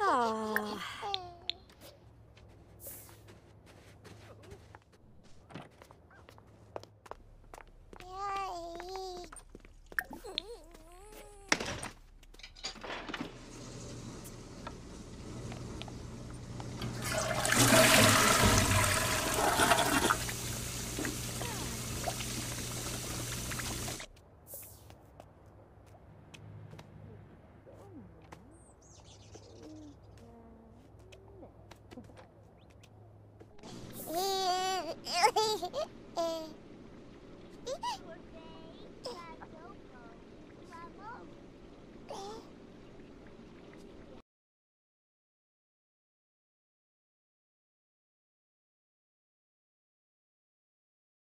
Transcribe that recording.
Oh.